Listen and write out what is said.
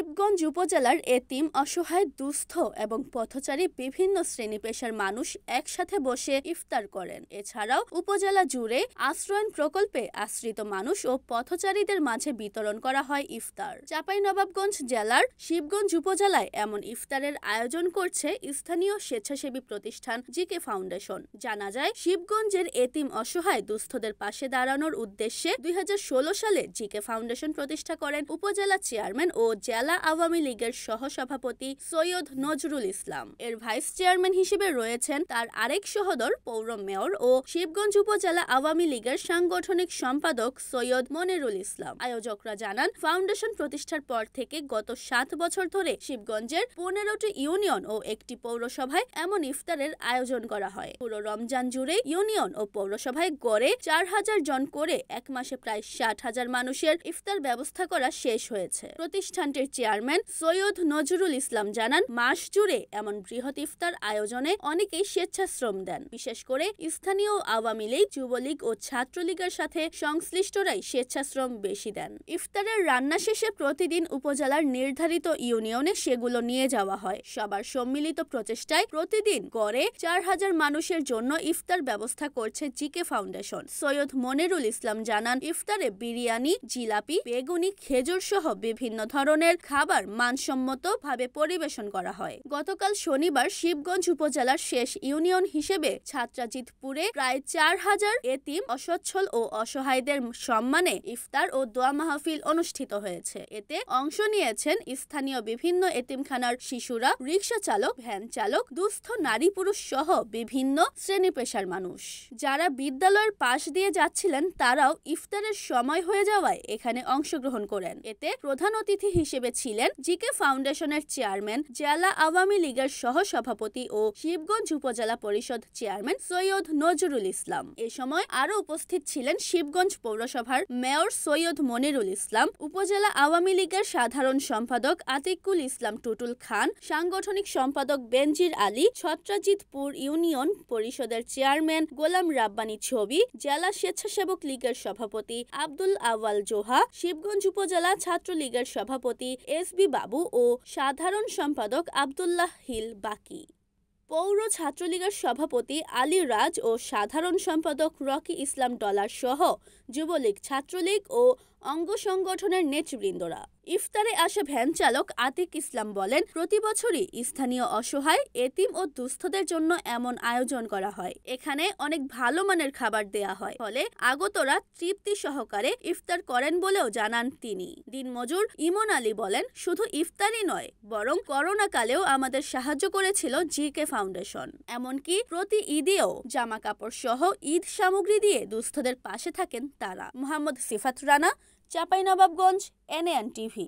উপজেলার এতিম অসহায়, দুস্থ এবং পথচারী বিভিন্ন শ্রেণি পেশার মানুষ একসাথে বসে ইফতার করেন। এছাড়াও উপজেলা জুড়ে আশ্রয়ন প্রকল্পে আশ্রিত মানুষ ও পথচারীদের মাঝে বিতরণ করা হয় ইফতার। চাঁপাইনবাবগঞ্জ জেলার শিবগঞ্জ উপজেলায় এমন ইফতারের আয়োজন করছে স্থানীয় স্বেচ্ছাসেবী প্রতিষ্ঠান জিকে ফাউন্ডেশন। জানা যায়, শিবগঞ্জের এতিম অসহায়, দুস্থদের পাশে দাঁড়ানোর উদ্দেশ্যে দুই হাজার ষোলো সালে জিকে ফাউন্ডেশন প্রতিষ্ঠা করেন উপজেলা চেয়ারম্যান ও জেলা আওয়ামী লীগের সহসভাপতি সৈয়দ নজরুল ইসলাম। এর ভাইস চেয়ারম্যান হিসেবে রয়েছেন তার আরেক সহোদর পৌর মেয়র ও শিবগঞ্জ উপজেলা আওয়ামী লীগের সাংগঠনিক সম্পাদক সৈয়দ মনিরুল ইসলাম। আয়োজকরা জানান, ফাউন্ডেশন প্রতিষ্ঠার পর থেকে গত সাত বছর ধরে শিবগঞ্জের পনেরোটি ইউনিয়ন ও একটি পৌরসভায় এমন ইফতারের আয়োজন করা হয়। পুরো রমজান জুড়ে ইউনিয়ন ও পৌরসভায় গড়ে চার হাজার জন করে এক মাসে প্রায় ষাট হাজার মানুষের ইফতার ব্যবস্থা করা শেষ হয়েছে। প্রতিষ্ঠানটির চেয়ারম্যান সৈয়দ নজরুল ইসলাম জানান, মাস জুড়ে এমন বৃহৎ ইফতার আয়োজনে অনেকেই স্বেচ্ছাশ্রম দেন। বিশেষ করে স্থানীয় আওয়ামী লীগ, যুবলীগ ও ছাত্রলীগের সাথে সংশ্লিষ্টরাই স্বেচ্ছাশ্রম বেশি দেন। ইফতারের রান্না শেষে প্রতিদিন উপজেলার নির্ধারিত ইউনিয়নে সেগুলো নিয়ে যাওয়া হয়। সবার সম্মিলিত প্রচেষ্টায় প্রতিদিন গড়ে চার হাজার মানুষের জন্য ইফতার ব্যবস্থা করছে জিকে ফাউন্ডেশন। সৈয়দ মনিরুল ইসলাম জানান, ইফতারে বিরিয়ানি, জিলাপি, বেগুনি, খেজুর সহ বিভিন্ন ধরনের খাবার মানসম্মত ভাবে পরিবেশন করা হয়। গতকাল শনিবার শিবগঞ্জ উপজেলার শেষ ইউনিয়ন হিসেবে ছাত্রাজিতপুরে প্রায় চার হাজার এতিম, অসচ্ছল ও অসহায়দের সম্মানে ইফতার ও দোয়া মাহফিল অনুষ্ঠিত হয়েছে। এতে অংশ নিয়েছেন স্থানীয় বিভিন্ন এতিমখানার শিশুরা রিক্সা চালক, ভ্যান চালক, দুস্থ নারী পুরুষ সহ বিভিন্ন শ্রেণি পেশার মানুষ। যারা বিদ্যালয়ের পাশ দিয়ে যাচ্ছিলেন, তারাও ইফতারের সময় হয়ে যাওয়ায় এখানে অংশগ্রহণ করেন। এতে প্রধান অতিথি হিসেবে ছিলেন জিকে ফাউন্ডেশনের চেয়ারম্যান, জেলা আওয়ামী লীগের সহ সভাপতি ও শিবগঞ্জ উপজেলা পরিষদ চেয়ারম্যান সৈয়দ নজরুল ইসলাম। এ সময় আরও উপস্থিত ছিলেন শিবগঞ্জ পৌরসভার মেয়র সৈয়দ মনিরুল ইসলাম, উপজেলা আওয়ামী লীগের সাধারণ সম্পাদক আতিকুল ইসলাম টুটুল খান, সাংগঠনিক সম্পাদক বেনজির আলী ছত্রাজিতপুর ইউনিয়ন পরিষদের চেয়ারম্যান গোলাম রাব্বানি ছবি, জেলা স্বেচ্ছাসেবক লীগের সভাপতি আব্দুল আওয়াল জোহা, শিবগঞ্জ উপজেলা ছাত্রলীগের সভাপতি এস বি বাবু ও সাধারণ সম্পাদক আবদুল্লাহ হিল বাকি। পৌর ছাত্রলীগের সভাপতি আলী রাজ ও সাধারণ সম্পাদক রকি ইসলাম ডলার সহ যুবলীগ, ছাত্রলীগ ও অঙ্গ সংগঠনের নেতৃবৃন্দরা। ইফতারে আসা ভ্যান চালক আতিক ইসলাম বলেন, প্রতি বছরই স্থানীয় অসহায়, এতিম ও দুস্থদের জন্য এমন আয়োজন করা হয়। এখানে অনেক ভালো মানের খাবার দেয়া হয়। ফলে আগতরা তৃপ্তি সহকারে ইফতার করেন বলেও জানান তিনি। দিনমজুর ইমন আলী বলেন, শুধু ইফতারই নয়, বরং করোনা কালেও আমাদের সাহায্য করেছিল জিকে ফাউন্ডেশন। এমনকি প্রতি ঈদেও জামা কাপড় সহ ঈদ সামগ্রী দিয়ে দুস্থদের পাশে থাকেন তারা। Mohammad Sifat Rana Chapainawabganj NN TV.